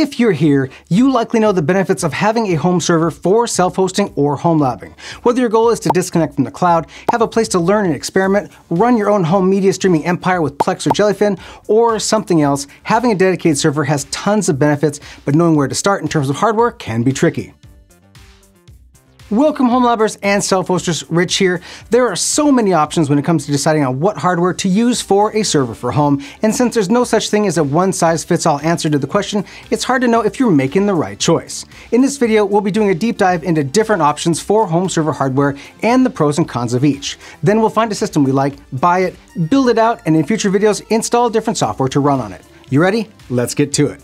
If you're here, you likely know the benefits of having a home server for self-hosting or home labbing. Whether your goal is to disconnect from the cloud, have a place to learn and experiment, run your own home media streaming empire with Plex or Jellyfin, or something else, having a dedicated server has tons of benefits, but knowing where to start in terms of hardware can be tricky. Welcome home labbers and self-hosters, Rich here. There are so many options when it comes to deciding on what hardware to use for a server for home, and since there's no such thing as a one-size-fits-all answer to the question, it's hard to know if you're making the right choice. In this video, we'll be doing a deep dive into different options for home server hardware and the pros and cons of each. Then we'll find a system we like, buy it, build it out, and in future videos, install different software to run on it. You ready? Let's get to it.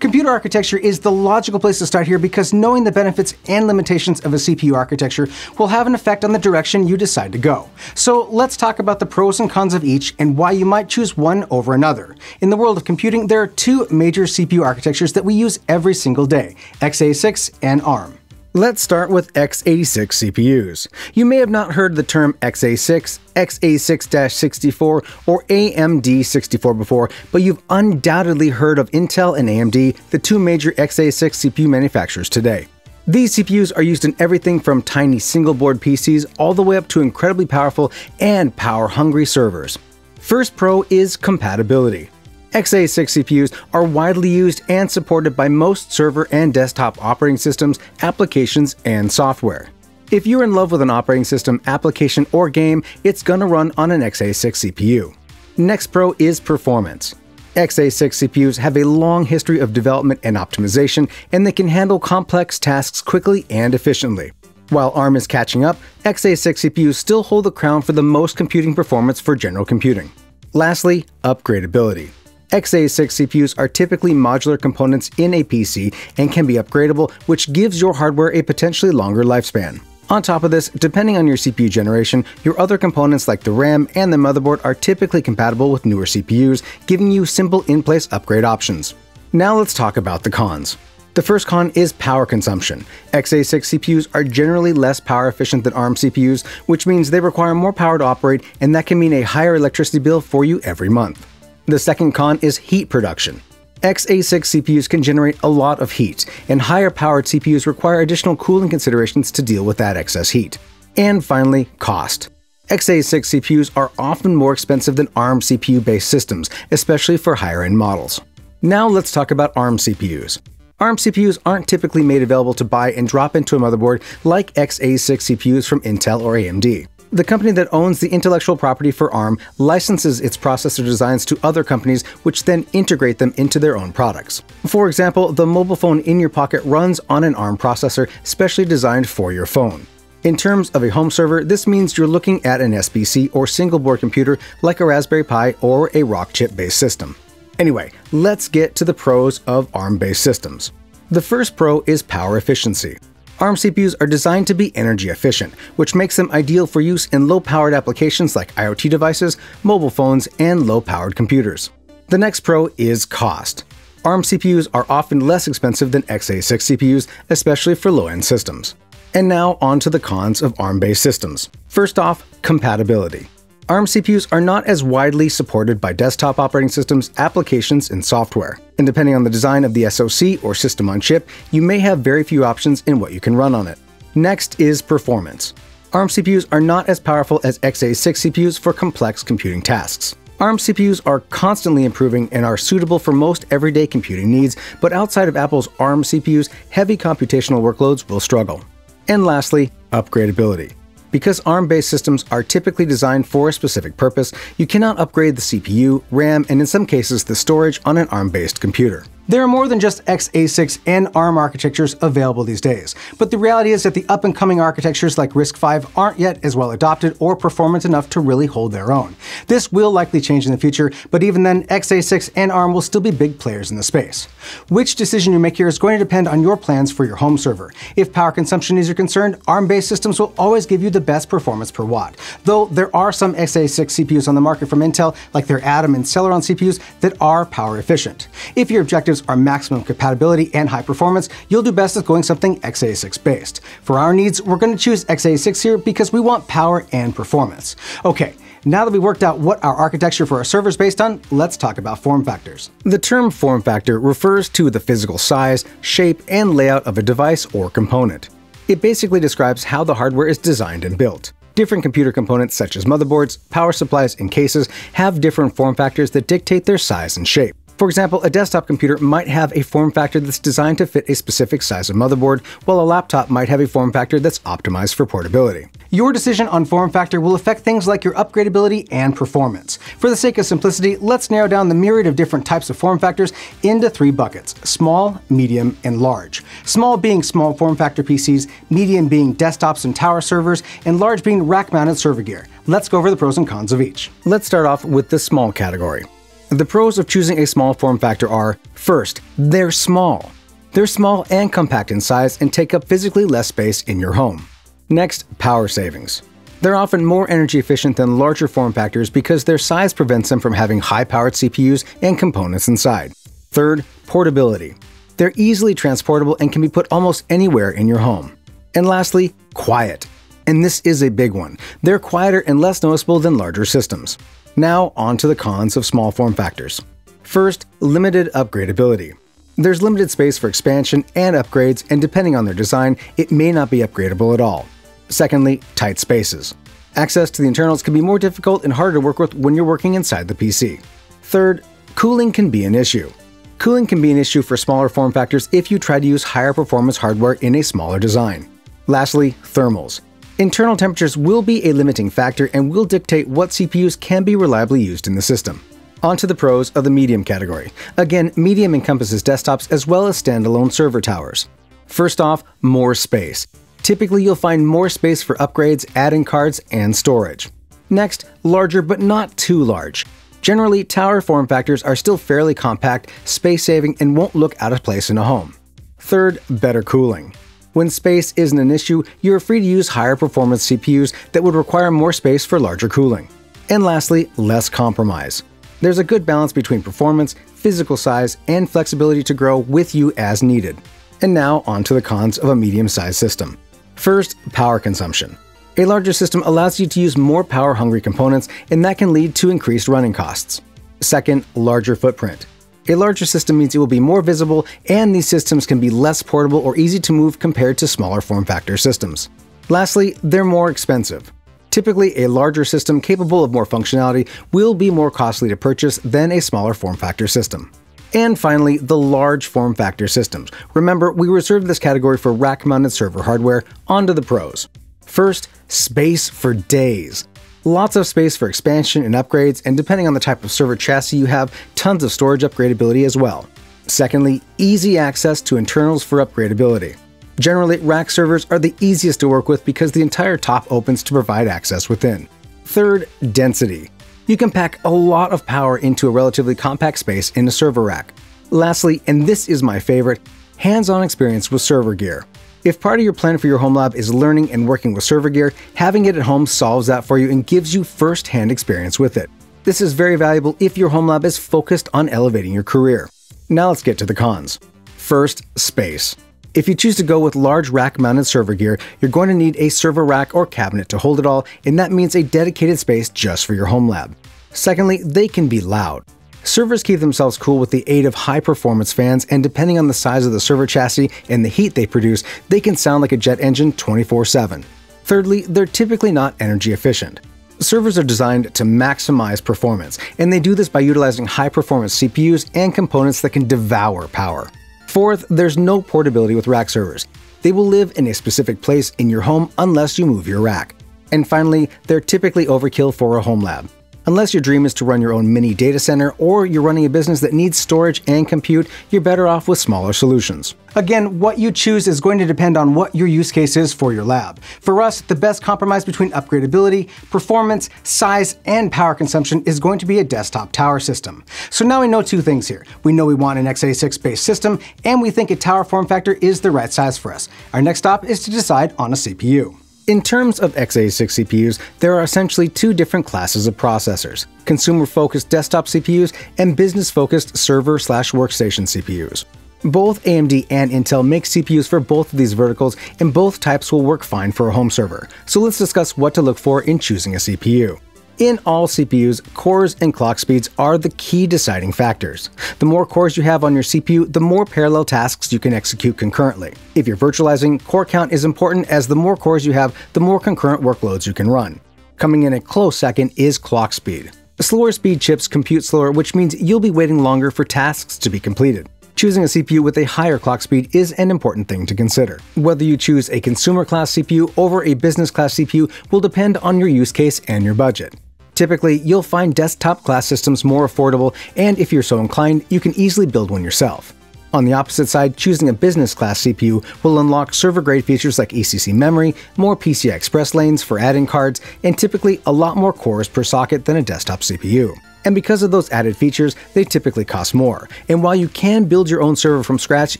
Computer architecture is the logical place to start here because knowing the benefits and limitations of a CPU architecture will have an effect on the direction you decide to go. So let's talk about the pros and cons of each and why you might choose one over another. In the world of computing, there are two major CPU architectures that we use every single day, x86 and ARM. Let's start with x86 CPUs. You may have not heard the term x86, x86-64, or AMD64 before, but you've undoubtedly heard of Intel and AMD, the two major x86 CPU manufacturers today. These CPUs are used in everything from tiny single-board PCs all the way up to incredibly powerful and power-hungry servers. First pro is compatibility x86 CPUs are widely used and supported by most server and desktop operating systems, applications, and software. If you're in love with an operating system, application, or game, it's gonna run on an x86 CPU. Next pro is performance. x86 CPUs have a long history of development and optimization, and they can handle complex tasks quickly and efficiently. While ARM is catching up, x86 CPUs still hold the crown for the most computing performance for general computing. Lastly, upgradability x86 CPUs are typically modular components in a PC and can be upgradable, which gives your hardware a potentially longer lifespan. On top of this, depending on your CPU generation, your other components like the RAM and the motherboard are typically compatible with newer CPUs, giving you simple in-place upgrade options. Now let's talk about the cons. The first con is power consumption. x86 CPUs are generally less power efficient than ARM CPUs, which means they require more power to operate, and that can mean a higher electricity bill for you every month. The second con is heat production. x86 CPUs can generate a lot of heat, and higher powered CPUs require additional cooling considerations to deal with that excess heat. And finally, cost. x86 CPUs are often more expensive than ARM CPU based systems, especially for higher end models. Now let's talk about ARM CPUs. ARM CPUs aren't typically made available to buy and drop into a motherboard like x86 CPUs from Intel or AMD. The company that owns the intellectual property for ARM licenses its processor designs to other companies, which then integrate them into their own products. For example, the mobile phone in your pocket runs on an ARM processor specially designed for your phone. In terms of a home server, this means you're looking at an SBC or single board computer like a Raspberry Pi or a Rockchip based system. Anyway, let's get to the pros of ARM based systems. The first pro is power efficiency. ARM CPUs are designed to be energy efficient, which makes them ideal for use in low-powered applications like IoT devices, mobile phones, and low-powered computers. The next pro is cost. ARM CPUs are often less expensive than x86 CPUs, especially for low-end systems. And now on to the cons of ARM-based systems. First off, compatibility. ARM CPUs are not as widely supported by desktop operating systems, applications, and software. And depending on the design of the SoC or system on chip, you may have very few options in what you can run on it. Next is performance. ARM CPUs are not as powerful as x86 CPUs for complex computing tasks. ARM CPUs are constantly improving and are suitable for most everyday computing needs, but outside of Apple's ARM CPUs, heavy computational workloads will struggle. And lastly, upgradability. Because ARM-based systems are typically designed for a specific purpose, you cannot upgrade the CPU, RAM, and in some cases the storage on an ARM-based computer. There are more than just x86 and ARM architectures available these days, but the reality is that the up-and-coming architectures like RISC-V aren't yet as well adopted or performant enough to really hold their own. This will likely change in the future, but even then, x86 and ARM will still be big players in the space. Which decision you make here is going to depend on your plans for your home server. If power consumption is concerned, ARM-based systems will always give you the best performance per watt, though there are some x86 CPUs on the market from Intel, like their Atom and Celeron CPUs, that are power efficient. If your objective are maximum compatibility and high performance, you'll do best with going something x86 based. For our needs, we're going to choose x86 here because we want power and performance. Okay, Now that we've worked out what our architecture for our server is based on, let's talk about form factors. The term form factor refers to the physical size, shape, and layout of a device or component. It basically describes how the hardware is designed and built. Different computer components such as motherboards, power supplies, and cases have different form factors that dictate their size and shape. For example, a desktop computer might have a form factor that's designed to fit a specific size of motherboard, while a laptop might have a form factor that's optimized for portability. Your decision on form factor will affect things like your upgradability and performance. For the sake of simplicity, let's narrow down the myriad of different types of form factors into three buckets, small, medium, and large. Small being small form factor PCs, medium being desktops and tower servers, and large being rack-mounted server gear. Let's go over the pros and cons of each. Let's start off with the small category. The pros of choosing a small form factor are first, they're small. They're small and compact in size and take up physically less space in your home. Next, power savings. They're often more energy efficient than larger form factors because their size prevents them from having high powered CPUs and components inside. Third, portability. They're easily transportable and can be put almost anywhere in your home. And lastly, quiet. And this is a big one. They're quieter and less noticeable than larger systems. Now, on to the cons of small form factors. First, limited upgradability. There's limited space for expansion and upgrades, and depending on their design, it may not be upgradable at all. Secondly, tight spaces. Access to the internals can be more difficult and harder to work with when you're working inside the PC. Third, cooling can be an issue. Cooling can be an issue for smaller form factors if you try to use higher performance hardware in a smaller design. Lastly, thermals. Internal temperatures will be a limiting factor and will dictate what CPUs can be reliably used in the system. On to the pros of the medium category. Again, medium encompasses desktops as well as standalone server towers. First off, more space. Typically, you'll find more space for upgrades, add-in cards, and storage. Next, larger but not too large. Generally, tower form factors are still fairly compact, space-saving, and won't look out of place in a home. Third, better cooling. When space isn't an issue, you are free to use higher performance CPUs that would require more space for larger cooling. And lastly, less compromise. There's a good balance between performance, physical size, and flexibility to grow with you as needed. And now, on to the cons of a medium sized system. First, power consumption. A larger system allows you to use more power hungry components, and that can lead to increased running costs. Second, larger footprint. A larger system means it will be more visible, and these systems can be less portable or easy to move compared to smaller form factor systems. Lastly, they're more expensive. Typically, a larger system capable of more functionality will be more costly to purchase than a smaller form factor system. And finally, the large form factor systems. Remember, we reserved this category for rack mounted server hardware. On to the pros. First, space for days. Lots of space for expansion and upgrades, and depending on the type of server chassis you have, tons of storage upgradability as well. Secondly, easy access to internals for upgradability. Generally, rack servers are the easiest to work with because the entire top opens to provide access within. Third, density. You can pack a lot of power into a relatively compact space in a server rack. Lastly, and this is my favorite, hands-on experience with server gear. If part of your plan for your home lab is learning and working with server gear, having it at home solves that for you and gives you first-hand experience with it. This is very valuable if your home lab is focused on elevating your career. Now let's get to the cons. First, space. If you choose to go with large rack mounted server gear, you're going to need a server rack or cabinet to hold it all, and that means a dedicated space just for your home lab. Secondly, they can be loud. Servers keep themselves cool with the aid of high performance fans, and depending on the size of the server chassis and the heat they produce, they can sound like a jet engine 24 7. Thirdly, they're typically not energy efficient. Servers are designed to maximize performance, and they do this by utilizing high performance CPUs and components that can devour power. Fourth, there's no portability with rack servers. They will live in a specific place in your home unless you move your rack. And finally, they're typically overkill for a home lab. Unless your dream is to run your own mini data center or you're running a business that needs storage and compute, you're better off with smaller solutions. Again, what you choose is going to depend on what your use case is for your lab. For us, the best compromise between upgradability, performance, size, and power consumption is going to be a desktop tower system. So now we know two things here. We know we want an x86 based system, and we think a tower form factor is the right size for us. Our next stop is to decide on a CPU. In terms of x86 CPUs, there are essentially two different classes of processors consumer focused desktop CPUs and business focused server slash workstation CPUs. Both AMD and Intel make CPUs for both of these verticals, and both types will work fine for a home server. So let's discuss what to look for in choosing a CPU. In all CPUs, cores and clock speeds are the key deciding factors. The more cores you have on your CPU, the more parallel tasks you can execute concurrently. If you're virtualizing, core count is important as the more cores you have, the more concurrent workloads you can run. Coming in a close second is clock speed. Slower speed chips compute slower, which means you'll be waiting longer for tasks to be completed. Choosing a CPU with a higher clock speed is an important thing to consider. Whether you choose a consumer class CPU over a business class CPU will depend on your use case and your budget. Typically, you'll find desktop class systems more affordable, and if you're so inclined, you can easily build one yourself. On the opposite side, choosing a business class CPU will unlock server grade features like ECC memory, more PCI Express lanes for adding cards, and typically a lot more cores per socket than a desktop CPU. And because of those added features, they typically cost more. And while you can build your own server from scratch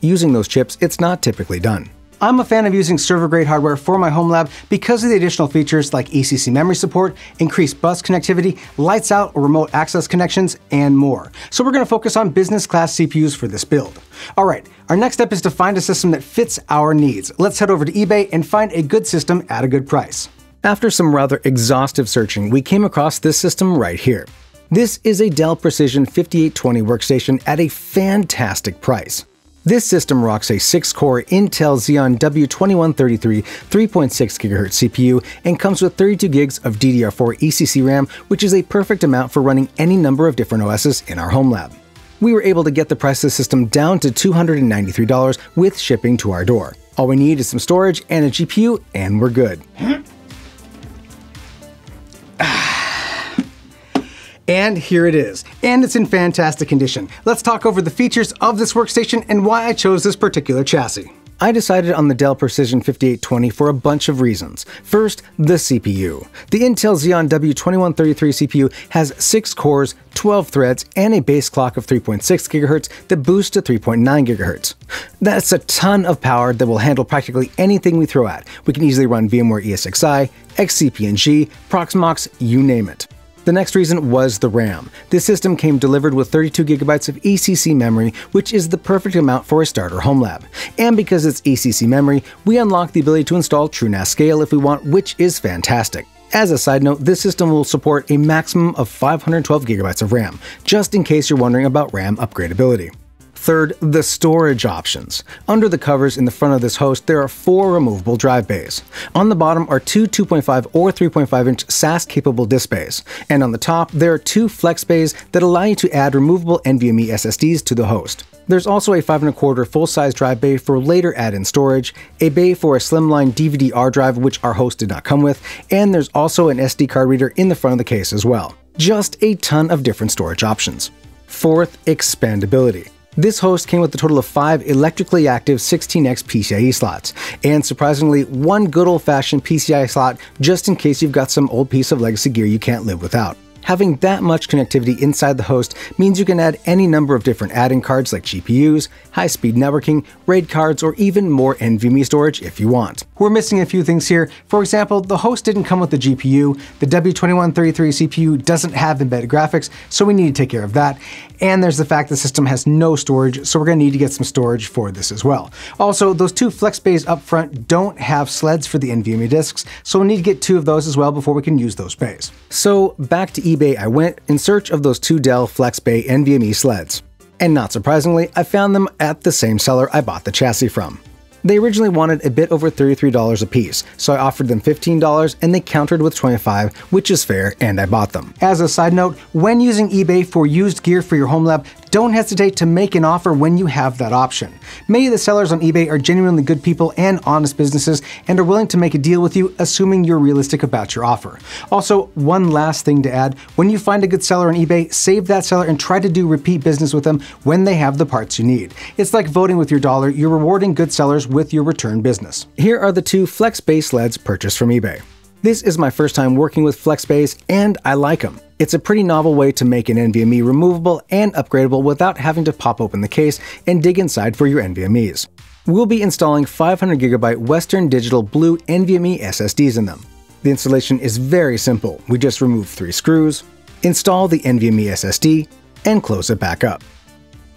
using those chips, it's not typically done. I'm a fan of using server grade hardware for my home lab because of the additional features like ECC memory support, increased bus connectivity, lights out or remote access connections, and more. So we're going to focus on business class CPUs for this build. All right, our next step is to find a system that fits our needs. Let's head over to eBay and find a good system at a good price. After some rather exhaustive searching, we came across this system right here. This is a Dell Precision 5820 workstation at a fantastic price. This system rocks a 6-core Intel Xeon W2133 3.6 GHz CPU and comes with 32 gigs of DDR4 ECC RAM, which is a perfect amount for running any number of different OSs in our home lab. We were able to get the price of the system down to $293 with shipping to our door. All we need is some storage and a GPU, and we're good. Hmm? And here it is. And it's in fantastic condition. Let's talk over the features of this workstation and why I chose this particular chassis. I decided on the Dell Precision 5820 for a bunch of reasons. First, the CPU. The Intel Xeon W2133 CPU has 6 cores, 12 threads, and a base clock of 3.6 GHz that boosts to 3.9 GHz. That's a ton of power that will handle practically anything we throw at. We can easily run VMware ESXi, XCP-ng, Proxmox, you name it. The next reason was the RAM. This system came delivered with 32GB of ECC memory, which is the perfect amount for a starter home lab. And because it's ECC memory, we unlock the ability to install TrueNAS Scale if we want, which is fantastic. As a side note, this system will support a maximum of 512GB of RAM, just in case you're wondering about RAM upgradability. Third, the storage options. Under the covers in the front of this host, there are four removable drive bays. On the bottom are two 2.5 or 3.5 inch SAS-capable disk bays, and on the top, there are two flex bays that allow you to add removable NVMe SSDs to the host. There's also a 5.25 full-size drive bay for later add-in storage, a bay for a slimline DVD-R drive which our host did not come with, and there's also an SD card reader in the front of the case as well. Just a ton of different storage options. Fourth, expandability. This host came with a total of five electrically active 16x PCIe slots, and surprisingly, one good old fashioned PCI slot just in case you've got some old piece of legacy gear you can't live without. Having that much connectivity inside the host means you can add any number of different add-in cards like GPUs, high-speed networking, RAID cards, or even more NVMe storage if you want. We're missing a few things here. For example, the host didn't come with the GPU, the W2133 CPU doesn't have embedded graphics, so we need to take care of that. And there's the fact the system has no storage, so we're gonna need to get some storage for this as well. Also, those two flex bays up front don't have sleds for the NVMe disks, so we'll need to get two of those as well before we can use those bays. So back to eBay I went in search of those two Dell FlexBay NVMe sleds. And not surprisingly, I found them at the same seller I bought the chassis from. They originally wanted a bit over $33 a piece, so I offered them $15 and they countered with 25, which is fair, and I bought them. As a side note, when using eBay for used gear for your home lab, don't hesitate to make an offer when you have that option. Many of the sellers on eBay are genuinely good people and honest businesses and are willing to make a deal with you assuming you're realistic about your offer. Also, one last thing to add, when you find a good seller on eBay, save that seller and try to do repeat business with them when they have the parts you need. It's like voting with your dollar, you're rewarding good sellers with your return business. Here are the two FlexBay sleds purchased from eBay. This is my first time working with FlexBays and I like them. It's a pretty novel way to make an NVMe removable and upgradable without having to pop open the case and dig inside for your NVMEs. We'll be installing 500GB Western Digital Blue NVMe SSDs in them. The installation is very simple. We just remove three screws, install the NVMe SSD, and close it back up.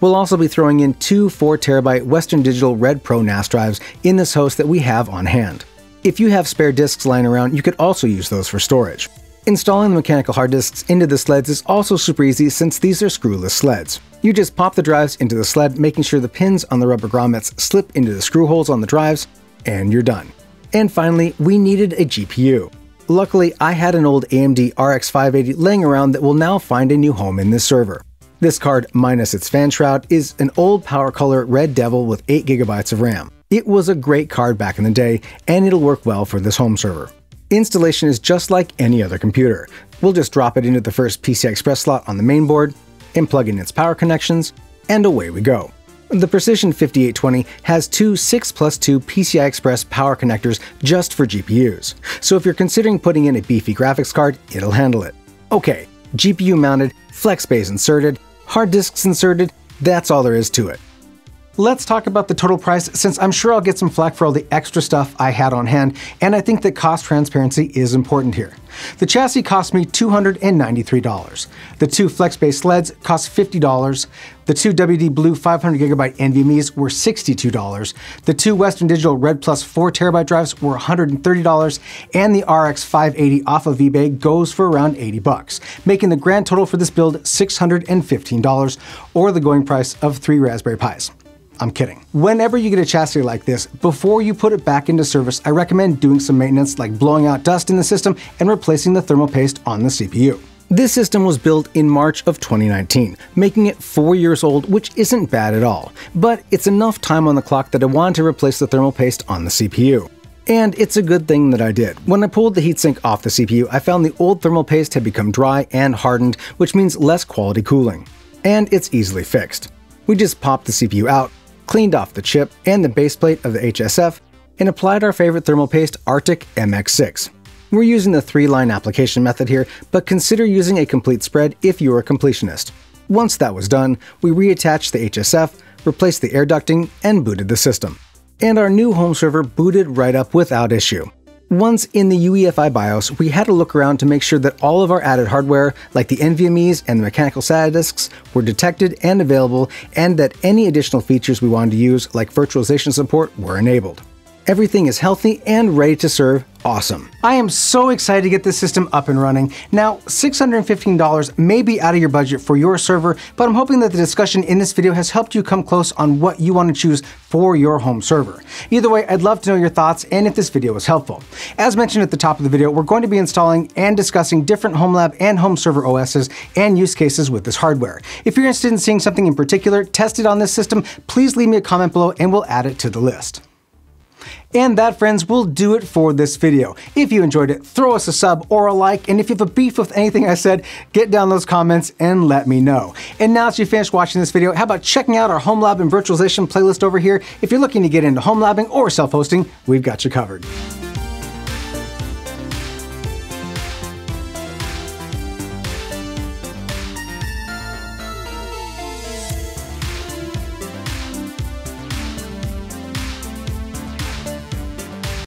We'll also be throwing in two 4TB Western Digital Red Pro NAS drives in this host that we have on hand. If you have spare disks lying around, you could also use those for storage. Installing the mechanical hard disks into the sleds is also super easy since these are screwless sleds. You just pop the drives into the sled, making sure the pins on the rubber grommets slip into the screw holes on the drives, and you're done. And finally, we needed a GPU. Luckily, I had an old AMD RX 580 laying around that will now find a new home in this server. This card, minus its fan shroud, is an old PowerColor Red Devil with 8GB of RAM. It was a great card back in the day, and it'll work well for this home server. Installation is just like any other computer. We'll just drop it into the first PCI Express slot on the mainboard and plug in its power connections, and away we go. The Precision 5820 has two 6 plus 2 PCI Express power connectors just for GPUs, so if you're considering putting in a beefy graphics card, it'll handle it. Okay, GPU mounted, flex bays inserted, hard disks inserted, that's all there is to it. Let's talk about the total price since I'm sure I'll get some flack for all the extra stuff I had on hand, and I think that cost transparency is important here. The chassis cost me $293. The two FlexBay sleds cost $50. The two WD Blue 500GB NVMe's were $62. The two Western Digital Red Plus 4TB drives were $130, and the RX 580 off of eBay goes for around 80 bucks, making the grand total for this build $615, or the going price of three Raspberry Pis. I'm kidding. Whenever you get a chassis like this, before you put it back into service, I recommend doing some maintenance like blowing out dust in the system and replacing the thermal paste on the CPU. This system was built in March of 2019, making it four years old, which isn't bad at all. But it's enough time on the clock that I wanted to replace the thermal paste on the CPU. And it's a good thing that I did. When I pulled the heatsink off the CPU, I found the old thermal paste had become dry and hardened, which means less quality cooling. And it's easily fixed. We just popped the CPU out, cleaned off the chip and the base plate of the HSF, and applied our favorite thermal paste Arctic MX6. We're using the three-line application method here, but consider using a complete spread if you're a completionist. Once that was done, we reattached the HSF, replaced the air ducting, and booted the system. And our new home server booted right up without issue. Once in the UEFI BIOS, we had to look around to make sure that all of our added hardware, like the NVMe's and the mechanical SATA disks, were detected and available, and that any additional features we wanted to use, like virtualization support, were enabled. Everything is healthy and ready to serve awesome. I am so excited to get this system up and running. Now, $615 may be out of your budget for your server, but I'm hoping that the discussion in this video has helped you come close on what you want to choose for your home server. Either way, I'd love to know your thoughts and if this video was helpful. As mentioned at the top of the video, we're going to be installing and discussing different home lab and home server OSs and use cases with this hardware. If you're interested in seeing something in particular tested on this system, please leave me a comment below and we'll add it to the list. And that, friends, will do it for this video. If you enjoyed it, throw us a sub or a like, and if you have a beef with anything I said, get down those comments and let me know. And now that you've finished watching this video, how about checking out our home lab and virtualization playlist over here? If you're looking to get into home labbing or self-hosting, we've got you covered.